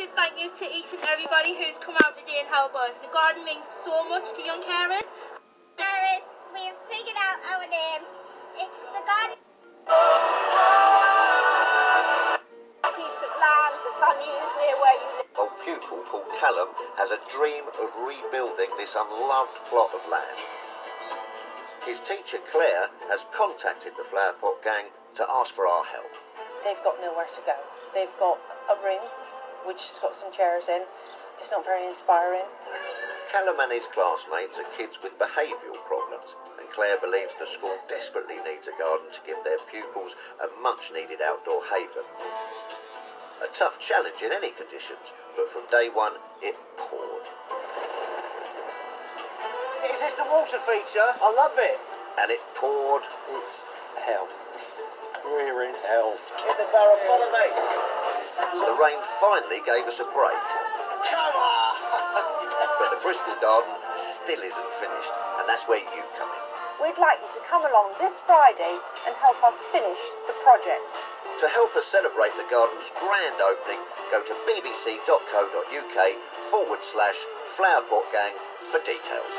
massive thank you to each and everybody who's come out today and helped us. The garden means so much to young carers. Paris, we've figured out our name. It's the garden. piece of land that's unused near where you live. A pupil called Callum has a dream of rebuilding this unloved plot of land. His teacher Claire has contacted the Flower Pot Gang to ask for our help. They've got nowhere to go. They've got a room which has got some chairs in. It's not very inspiring. Callum and his classmates are kids with behavioural problems, and Claire believes the school desperately needs a garden to give their pupils a much needed outdoor haven. A tough challenge in any conditions, but from day one it poured. Is this the water feature? I love it. And it poured. It's hell. We're in hell. Get the barrel, follow me. The rain finally gave us a break, Come on! but the Bristol garden still isn't finished, and that's where you come in. We'd like you to come along this Friday and help us finish the project. To help us celebrate the garden's grand opening, go to bbc.co.uk forward slash flowerpot gang for details.